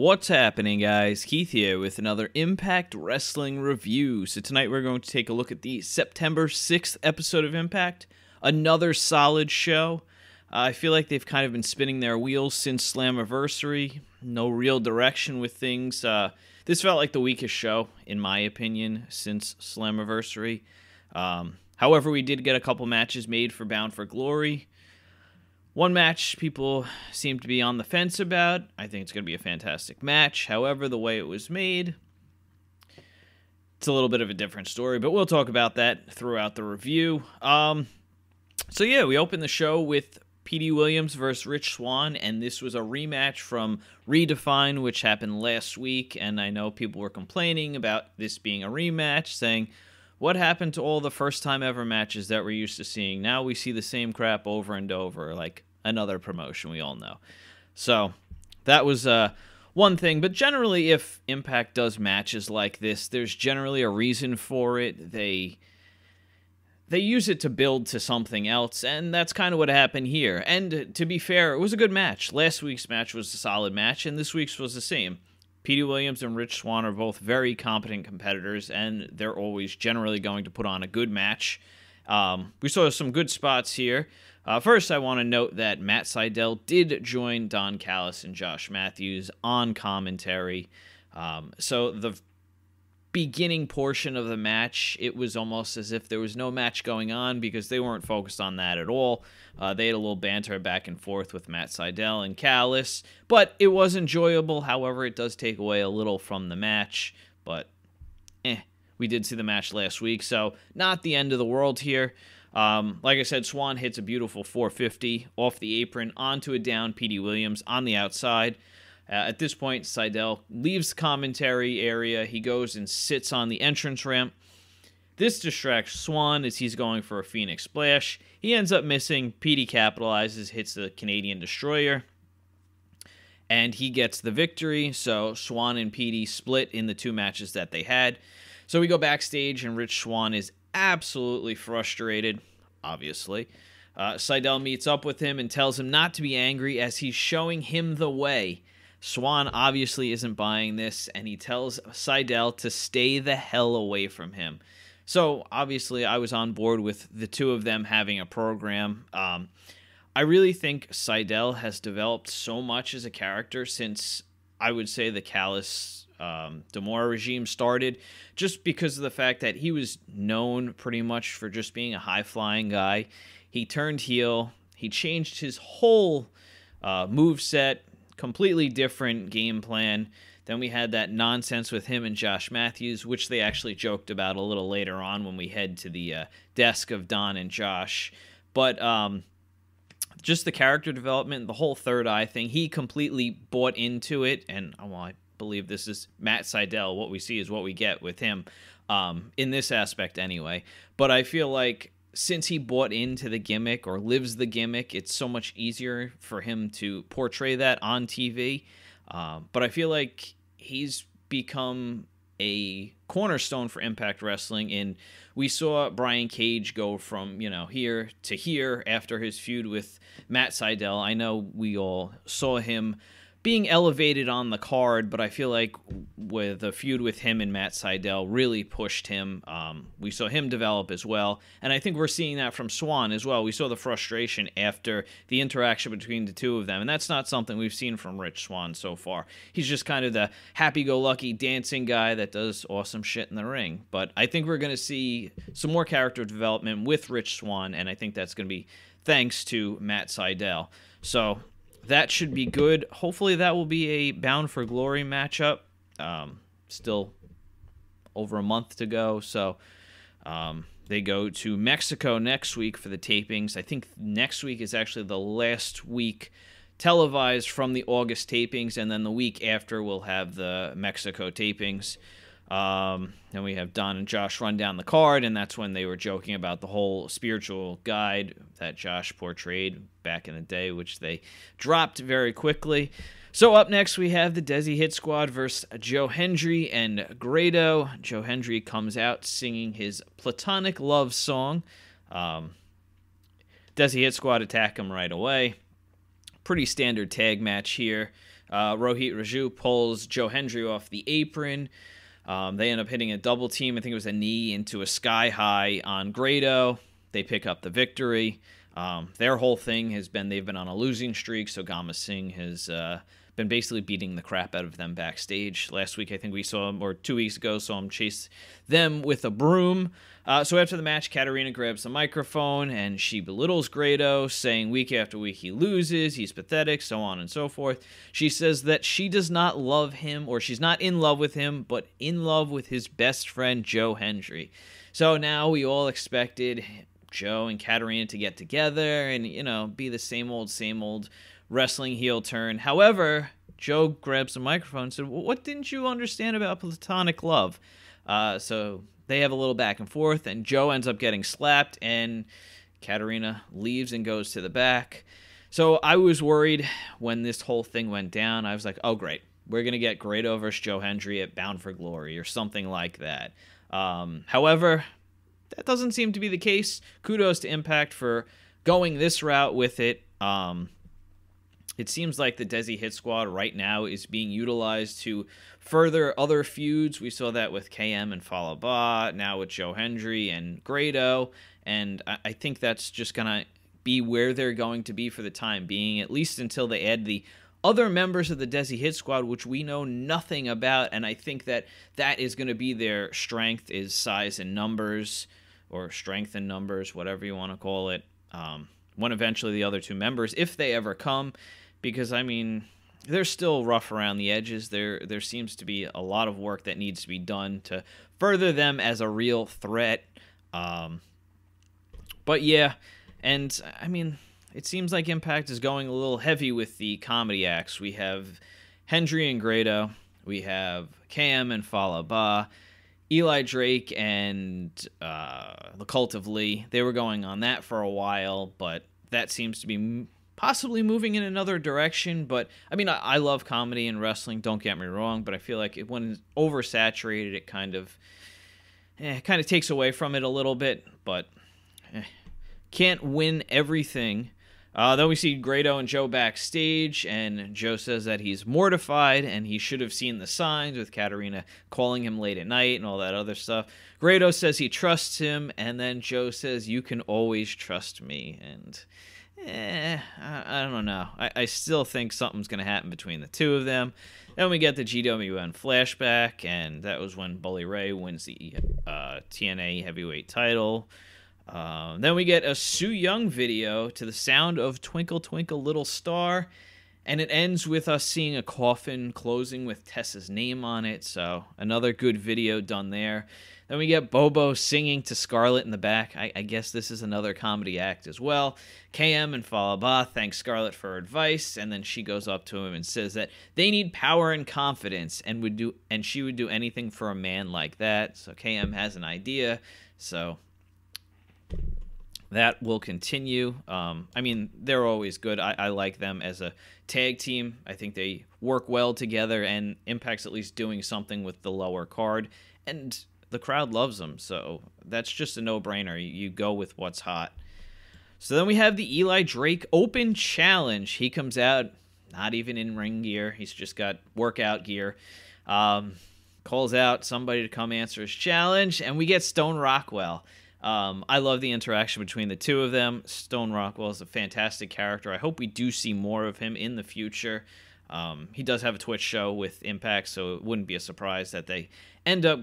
What's happening, guys? Keith here with another Impact Wrestling review. So, tonight we're going to take a look at the September 6th episode of Impact. Another solid show. Uh, I feel like they've kind of been spinning their wheels since Slammiversary. No real direction with things. Uh, this felt like the weakest show, in my opinion, since Slammiversary. Um, however, we did get a couple matches made for Bound for Glory. One match people seem to be on the fence about. I think it's going to be a fantastic match. However, the way it was made, it's a little bit of a different story, but we'll talk about that throughout the review. Um, so, yeah, we opened the show with Petey Williams versus Rich Swann, and this was a rematch from Redefine, which happened last week. And I know people were complaining about this being a rematch, saying, what happened to all the first time ever matches that we're used to seeing? Now we see the same crap over and over, like another promotion we all know. So that was uh, one thing. But generally, if Impact does matches like this, there's generally a reason for it. They they use it to build to something else, and that's kind of what happened here. And to be fair, it was a good match. Last week's match was a solid match, and this week's was the same. Petey Williams and Rich Swann are both very competent competitors, and they're always generally going to put on a good match. Um, we saw some good spots here. Uh, first, I want to note that Matt Sydal did join Don Callis and Josh Matthews on commentary. Um, so the beginning portion of the match, it was almost as if there was no match going on because they weren't focused on that at all. Uh, they had a little banter back and forth with Matt Sydal and Callis, but it was enjoyable. However, it does take away a little from the match, but eh. We did see the match last week, so not the end of the world here. Um, like I said, Swann hits a beautiful 450 off the apron onto a down Petey Williams on the outside. Uh, at this point, Sydal leaves the commentary area. He goes and sits on the entrance ramp. This distracts Swann as he's going for a Phoenix Splash. He ends up missing. Petey capitalizes, hits the Canadian Destroyer, and he gets the victory. So Swann and Petey split in the two matches that they had. So we go backstage, and Rich Swann is absolutely frustrated, obviously. Uh, Sydal meets up with him and tells him not to be angry as he's showing him the way. Swann obviously isn't buying this, and he tells Sydal to stay the hell away from him. So obviously, I was on board with the two of them having a program. Um, I really think Sydal has developed so much as a character since I would say the Callis um, D'Amore regime started, just because of the fact that he was known pretty much for just being a high flying guy. He turned heel. He changed his whole uh, move set, completely different game plan. Then we had that nonsense with him and Josh Matthews, which they actually joked about a little later on when we head to the uh, desk of Don and Josh. But um, just the character development, the whole third eye thing, he completely bought into it. And oh, well, I believe this is Matt Sydal. What we see is what we get with him um, in this aspect, anyway. But I feel like since he bought into the gimmick or lives the gimmick, it's so much easier for him to portray that on TV. Uh, but I feel like he's become a cornerstone for Impact Wrestling. And we saw Brian Cage go from, you know, here to here after his feud with Matt Sydal. I know we all saw him being elevated on the card, but I feel like with a feud with him and Matt Sydal really pushed him. Um, we saw him develop as well, and I think we're seeing that from Swann as well. We saw the frustration after the interaction between the two of them, and that's not something we've seen from Rich Swann so far. He's just kind of the happy-go-lucky dancing guy that does awesome shit in the ring. But I think we're going to see some more character development with Rich Swann, and I think that's going to be thanks to Matt Sydal. So that should be good. Hopefully, that will be a Bound for Glory matchup. Um, still over a month to go, so um, they go to Mexico next week for the tapings. I think next week is actually the last week televised from the August tapings, and then the week after we'll have the Mexico tapings. Um, and we have Don and Josh run down the card, and that's when they were joking about the whole spiritual guide that Josh portrayed back in the day, which they dropped very quickly. So up next we have the Desi Hit Squad versus Joe Hendry and Grado. Joe Hendry comes out singing his platonic love song. Um, Desi Hit Squad attack him right away. Pretty standard tag match here. Uh, Rohit Raju pulls Joe Hendry off the apron. Um, they end up hitting a double team. I think it was a knee into a sky high on Grado. They pick up the victory. Um, their whole thing has been they've been on a losing streak, so Gama Singh has uh, been basically beating the crap out of them backstage. Last week, I think we saw him, or two weeks ago, saw him chase them with a broom. Uh, so after the match, Katarina grabs the microphone and she belittles Grado, saying week after week he loses, he's pathetic, so on and so forth. She says that she does not love him, or she's not in love with him, but in love with his best friend, Joe Hendry. So now we all expected Joe and Katarina to get together and, you know, be the same old, same old wrestling heel turn. However, Joe grabs the microphone and said, well, What didn't you understand about platonic love? Uh, so they have a little back and forth, and Joe ends up getting slapped, and Katarina leaves and goes to the back. So I was worried when this whole thing went down. I was like, oh, great. We're going to get Grado versus Joe Hendry at Bound for Glory or something like that. Um, however, that doesn't seem to be the case. Kudos to Impact for going this route with it. Um, it seems like the Desi Hit Squad right now is being utilized to further other feuds. We saw that with KM and Fallah Bahh, now with Joe Hendry and Grado, and I think that's just gonna be where they're going to be for the time being, at least until they add the other members of the Desi Hit Squad, which we know nothing about, and I think that that is going to be their strength is size and numbers, or strength and numbers, whatever you want to call it. Um, when eventually the other two members, if they ever come, because I mean they're still rough around the edges. There there seems to be a lot of work that needs to be done to further them as a real threat. Um, but yeah, and I mean it seems like Impact is going a little heavy with the comedy acts. We have Hendry and Grado. We have KM and Fallah Bahh. Eli Drake and uh, the Cult of Lee. They were going on that for a while, but that seems to be possibly moving in another direction. But I mean, I, I love comedy and wrestling. Don't get me wrong, but I feel like it, when it's oversaturated, it kind of eh, kind of takes away from it a little bit. But eh, can't win everything. Uh, then we see Grado and Joe backstage, and Joe says that he's mortified and he should have seen the signs with Katarina calling him late at night and all that other stuff. Grado says he trusts him, and then Joe says, You can always trust me. And eh, I, I don't know. I, I still think something's going to happen between the two of them. Then we get the GWN flashback, and that was when Bully Ray wins the uh, TNA heavyweight title. Uh, then we get a Su Yung video to the sound of Twinkle Twinkle Little Star, and it ends with us seeing a coffin closing with Tessa's name on it. So another good video done there. Then we get Bobo singing to Scarlett in the back. I, I guess this is another comedy act as well. KM and Fallah Bahh thank Scarlett for advice, and then she goes up to him and says that they need power and confidence, and would do and she would do anything for a man like that. So KM has an idea. So that will continue. Um, I mean, they're always good. I, I, like them as a tag team. I think they work well together, and Impact's at least doing something with the lower card. And the crowd loves them. So that's just a no brainer. You go with what's hot. So then we have the Eli Drake Open Challenge. He comes out not even in ring gear, he's just got workout gear. Um, calls out somebody to come answer his challenge, and we get Stone Rockwell. Um, I love the interaction between the two of them. Stone Rockwell is a fantastic character. I hope we do see more of him in the future. Um, he does have a Twitch show with Impact, so it wouldn't be a surprise that they end up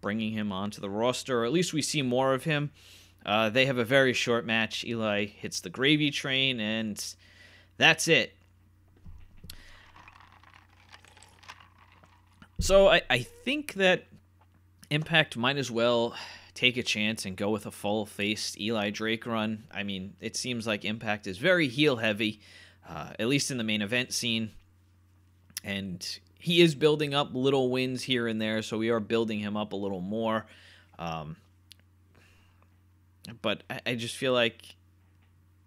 bringing him onto the roster, or at least we see more of him. Uh, they have a very short match. Eli hits the gravy train, and that's it. So I, I think that Impact might as well take a chance and go with a full faced Eli Drake run. I mean, it seems like Impact is very heel heavy, uh, at least in the main event scene. And he is building up little wins here and there, so we are building him up a little more. Um, but I, I just feel like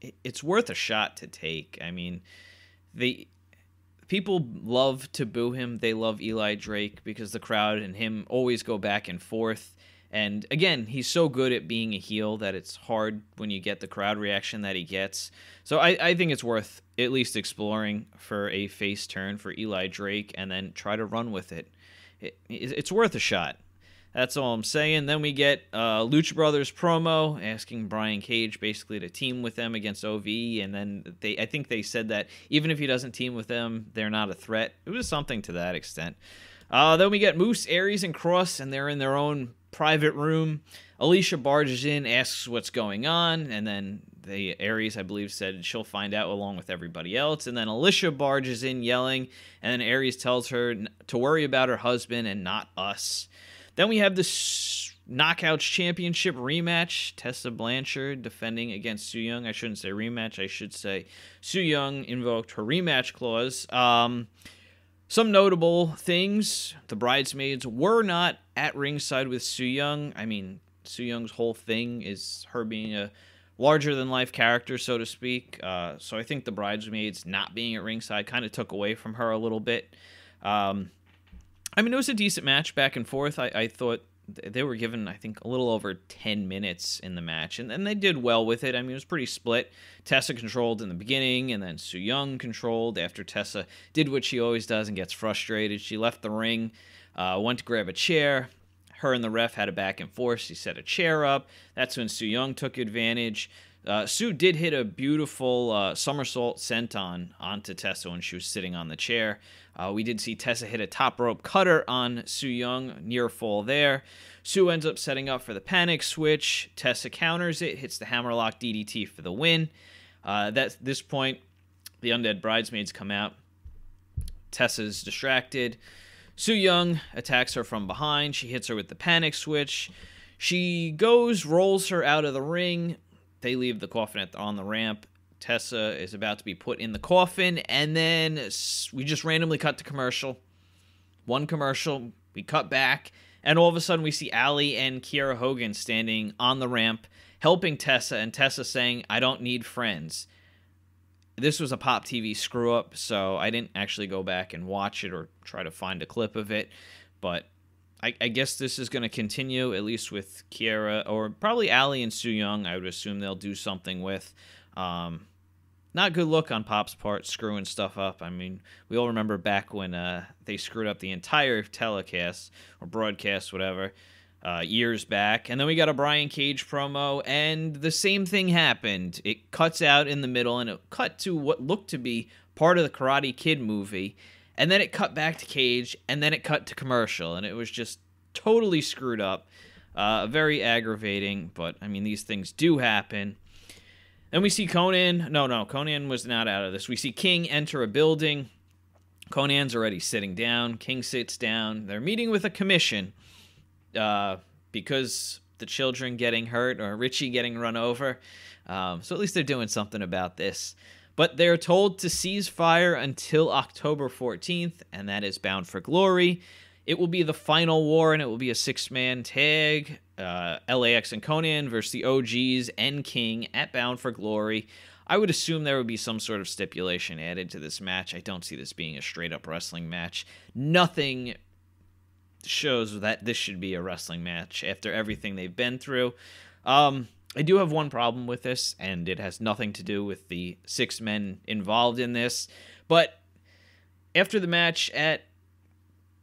it, it's worth a shot to take. I mean, the people love to boo him. They love Eli Drake because the crowd and him always go back and forth. And again, he's so good at being a heel that it's hard when you get the crowd reaction that he gets. So I, I think it's worth at least exploring for a face turn for Eli Drake and then try to run with it. it it's worth a shot. That's all I'm saying. Then we get uh, Lucha Brothers promo asking Brian Cage basically to team with them against OV, and then they I think they said that even if he doesn't team with them, they're not a threat. It was something to that extent. Uh, then we get Moose, Aries, and Kross, and they're in their own private room. Alicia barges in, asks what's going on, and then the Aries, I believe, said she'll find out along with everybody else. And then Alicia barges in, yelling, and then Aries tells her to worry about her husband and not us. Then we have this Knockouts Championship rematch. Tessa Blanchard defending against Su Yung. I shouldn't say rematch. I should say Su Yung invoked her rematch clause. Um, some notable things: the bridesmaids were not at ringside with Su Yung. I mean, Su Yung's whole thing is her being a larger than life character, so to speak. Uh, so I think the bridesmaids not being at ringside kind of took away from her a little bit. Um, I mean, it was a decent match back and forth. I, I thought they were given, I think, a little over 10 minutes in the match, and, and they did well with it. I mean, it was pretty split. Tessa controlled in the beginning, and then Su Yung controlled after Tessa did what she always does and gets frustrated. She left the ring, uh, went to grab a chair. Her and the ref had a back and forth. She set a chair up. That's when Su Yung took advantage. Uh, Su did hit a beautiful uh, somersault senton onto Tessa when she was sitting on the chair. Uh, we did see Tessa hit a top rope cutter on Su Yung, near fall there. Su ends up setting up for the panic switch. Tessa counters it, hits the hammerlock DDT for the win. Uh, at this point, the undead bridesmaids come out. Tessa's distracted. Su Yung attacks her from behind. She hits her with the panic switch. She goes, rolls her out of the ring. They leave the coffin at, on the ramp. Tessa is about to be put in the coffin, and then we just randomly cut to commercial. One commercial, we cut back, and all of a sudden we see Allie and Kiera Hogan standing on the ramp, helping Tessa, and Tessa saying, I don't need friends. This was a Pop TV screw up, so I didn't actually go back and watch it or try to find a clip of it, but I, I guess this is going to continue, at least with Kiera, or probably Allie and Su Yung, I would assume they'll do something with. Um, not good look on Pop's part, screwing stuff up. I mean, we all remember back when uh, they screwed up the entire telecast or broadcast, whatever, uh, years back. And then we got a Brian Cage promo, and the same thing happened. It cuts out in the middle, and it cut to what looked to be part of the Karate Kid movie. And then it cut back to Cage, and then it cut to commercial, and it was just totally screwed up. Uh, very aggravating, but I mean, these things do happen. Then we see Konnan. No, no, Konnan was not out of this. We see King enter a building. Konnan's already sitting down. King sits down. They're meeting with a commission uh, because the children getting hurt or Richie getting run over. Um, so at least they're doing something about this. But they're told to cease fire until October 14th, and that is Bound for Glory. It will be the final war, and it will be a six man tag uh, LAX and Konnan versus the OGs and King at Bound for Glory. I would assume there would be some sort of stipulation added to this match. I don't see this being a straight up wrestling match. Nothing shows that this should be a wrestling match after everything they've been through. Um, I do have one problem with this, and it has nothing to do with the six men involved in this. But after the match at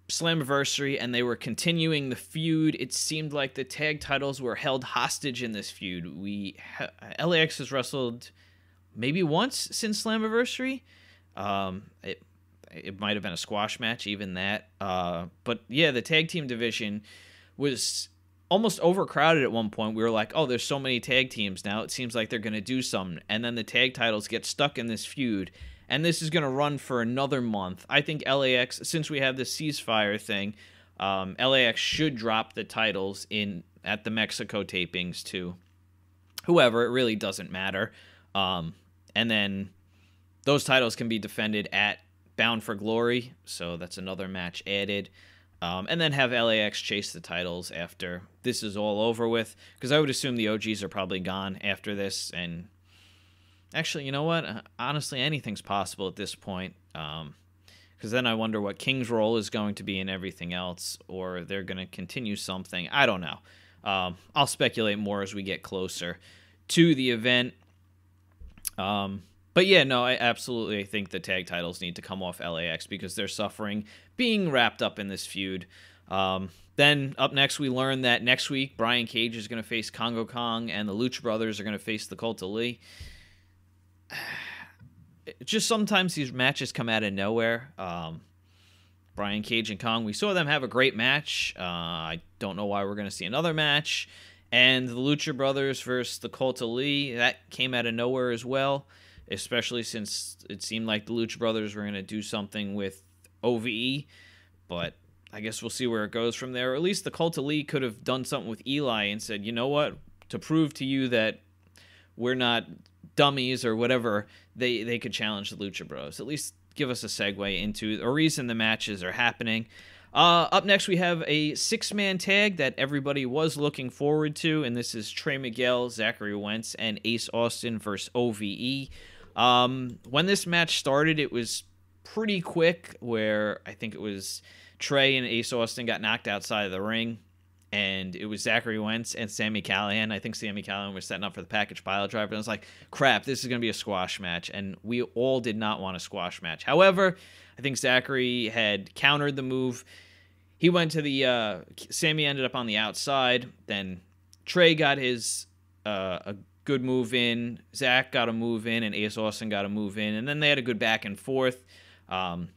Slammiversary and they were continuing the feud. It seemed like the tag titles were held hostage in this feud. We LAX has wrestled maybe once since Slammiversary. Um, it it might have been a squash match, even that. Uh, but yeah, the tag team division was almost overcrowded at one point. We were like, oh, there's so many tag teams now. It seems like they're going to do something. And then the tag titles get stuck in this feud and this is going to run for another month. I think LAX, since we have the ceasefire thing, um, LAX should drop the titles in at the Mexico tapings to whoever. It really doesn't matter. Um, and then those titles can be defended at Bound for Glory, so that's another match added. Um, and then have LAX chase the titles after this is all over with, because I would assume the OGs are probably gone after this, and Actually, you know what? Uh, honestly, anything's possible at this point. Um, because then I wonder what King's role is going to be in everything else, or they're going to continue something. I don't know. Um, I'll speculate more as we get closer to the event. Um, but yeah, no, I absolutely think the tag titles need to come off LAX because they're suffering being wrapped up in this feud. Um, then up next, we learn that next week Brian Cage is going to face Kongo Kong, and the Lucha Brothers are going to face the Cult of Lee. Just sometimes these matches come out of nowhere. Um, Brian Cage and Kong, we saw them have a great match. Uh, I don't know why we're going to see another match. And the Lucha Brothers versus the Cult of Lee, that came out of nowhere as well, especially since it seemed like the Lucha Brothers were going to do something with OVE. But I guess we'll see where it goes from there. Or at least the Cult of Lee could have done something with Eli and said, you know what? To prove to you that we're not dummies or whatever, they, they could challenge the Lucha Bros. At least give us a segue into a reason the matches are happening. Uh, up next, we have a six man tag that everybody was looking forward to, and this is Trey Miguel, Zachary Wentz, and Ace Austin versus OVE. Um, when this match started, it was pretty quick, where I think it was Trey and Ace Austin got knocked outside of the ring, and it was Zachary Wentz and Sami Callihan. I think Sami Callihan was setting up for the package pile driver, and I was like, crap, this is going to be a squash match, and we all did not want a squash match. However, I think Zachary had countered the move. He went to the uh, Sami ended up on the outside. Then Trey got his uh, good move in. Zach got a move in, and Ace Austin got a move in, and then they had a good back and forth. Um,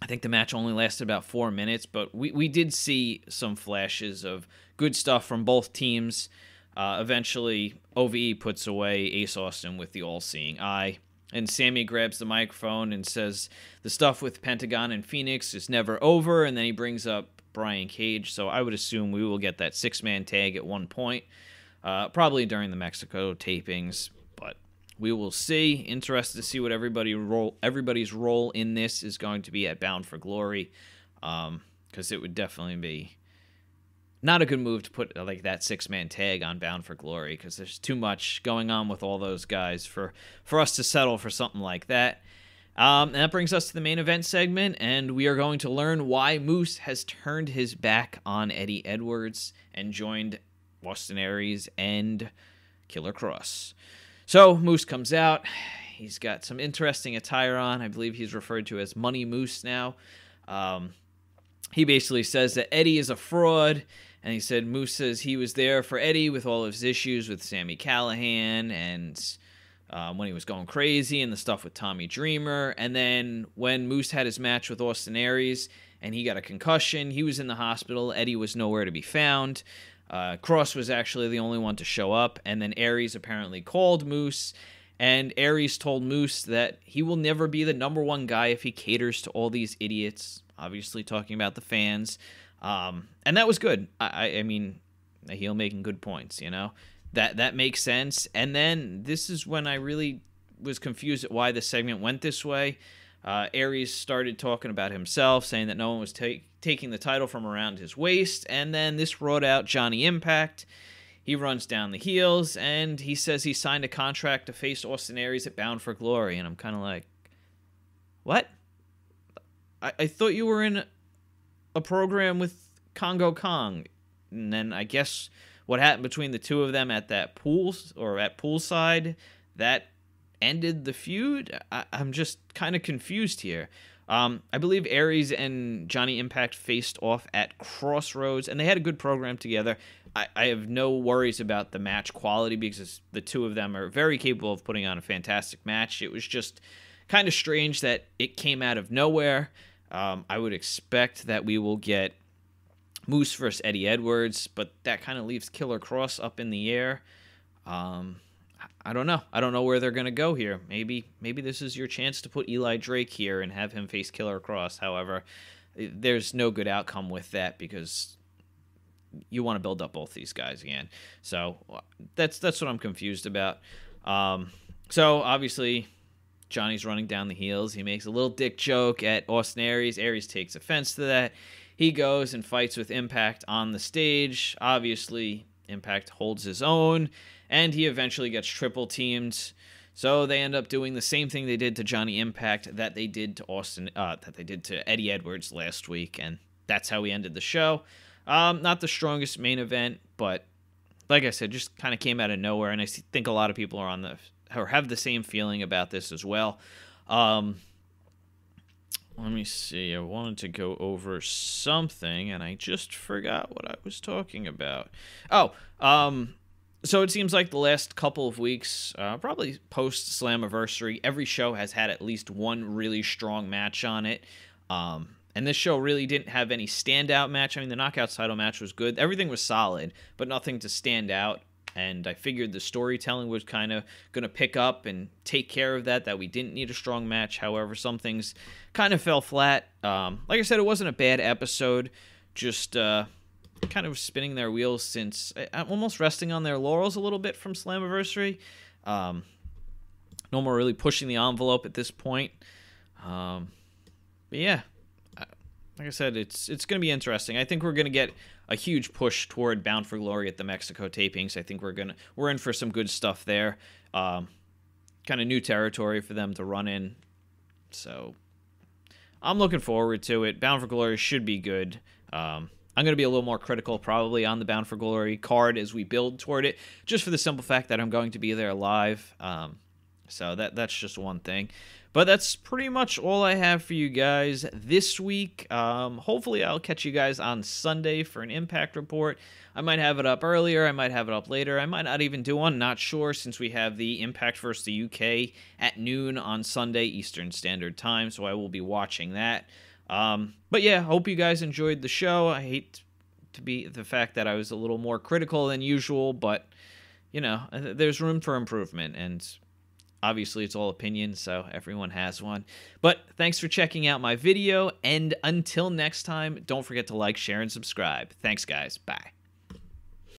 I think the match only lasted about four minutes, but we, we did see some flashes of good stuff from both teams. Uh, eventually, OVE puts away Ace Austin with the all seeing eye. And Sami grabs the microphone and says the stuff with Pentagon and Fenix is never over. And then he brings up Brian Cage. So I would assume we will get that six man tag at one point, uh, probably during the Mexico tapings. But we will see. Interested to see what everybody role everybody's role in this is going to be at Bound for Glory, because um, it would definitely be not a good move to put like that six man tag on Bound for Glory because there's too much going on with all those guys for for us to settle for something like that. Um, and that brings us to the main event segment, and we are going to learn why Moose has turned his back on Eddie Edwards and joined Austin Aries and Killer Kross. So Moose comes out. He's got some interesting attire on. I believe he's referred to as Money Moose now. Um, he basically says that Eddie is a fraud and he said Moose says he was there for Eddie with all of his issues with Sami Callihan and um, when he was going crazy and the stuff with Tommy Dreamer. And then when Moose had his match with Austin Aries and he got a concussion, he was in the hospital. Eddie was nowhere to be found. Uh, Kross was actually the only one to show up. And then Aries apparently called Moose. And Aries told Moose that he will never be the number one guy if he caters to all these idiots. Obviously, talking about the fans. Um, and that was good. I, I mean, a heel making good points, you know? That that makes sense. And then this is when I really was confused at why the segment went this way. Uh, Aries started talking about himself, saying that no one was take, taking the title from around his waist, and then this brought out Johnny Impact. He runs down the heels, and he says he signed a contract to face Austin Aries at Bound for Glory, and I'm kind of like, what? I, I thought you were in a program with Kongo Kong. And then I guess what happened between the two of them at that pool or at poolside that ended the feud. I, am just kind of confused here. Um, I believe Aries and Johnny Impact faced off at Crossroads, and they had a good program together. I, I, have no worries about the match quality because the two of them are very capable of putting on a fantastic match. It was just kind of strange that it came out of nowhere. Um, I would expect that we will get Moose versus Eddie Edwards, but that kind of leaves Killer Kross up in the air. Um, I don't know. I don't know where they're gonna go here. Maybe maybe this is your chance to put Eli Drake here and have him face Killer Kross. However, there's no good outcome with that because you want to build up both these guys again. So that's that's what I'm confused about. Um, so obviously Johnny's running down the heels. He makes a little dick joke at Austin Aries. Aries takes offense to that. He goes and fights with Impact on the stage. Obviously, Impact holds his own, and he eventually gets triple teamed. So they end up doing the same thing they did to Johnny Impact that they did to Austin, uh, that they did to Eddie Edwards last week, and that's how we ended the show. Um, not the strongest main event, but like I said, just kind of came out of nowhere, and I think a lot of people are on the or have the same feeling about this as well. Um, let me see. I wanted to go over something, and I just forgot what I was talking about. Oh, um, so it seems like the last couple of weeks, uh, probably post Slammiversary, every show has had at least one really strong match on it. Um, and this show really didn't have any standout match. I mean, the knockout title match was good. Everything was solid, but nothing to stand out. And I figured the storytelling was kind of going to pick up and take care of that, that we didn't need a strong match. However, some things kind of fell flat. Um, like I said, it wasn't a bad episode, just uh, kind of spinning their wheels since I'm almost resting on their laurels a little bit from Slammiversary. Um, no more really pushing the envelope at this point. Um, but yeah, like I said, it's it's going to be interesting. I think we're going to get a huge push toward Bound for Glory at the Mexico tapings. I think we're gonna we're in for some good stuff there. Um, kind of new territory for them to run in, so I'm looking forward to it. Bound for Glory should be good. Um, I'm going to be a little more critical probably on the Bound for Glory card as we build toward it, just for the simple fact that I'm going to be there live. Um, so that that's just one thing. But that's pretty much all I have for you guys this week. Um, hopefully, I'll catch you guys on Sunday for an impact report. I might have it up earlier, I might have it up later, I might not even do one, not sure, since we have the Impact versus the UK at noon on Sunday Eastern Standard Time, so I will be watching that. Um, but yeah, hope you guys enjoyed the show. I hate to be the fact that I was a little more critical than usual, but you know, there's room for improvement, and Obviously, it's all opinion, so everyone has one. But thanks for checking out my video, and until next time, don't forget to like, share, and subscribe. Thanks, guys. Bye.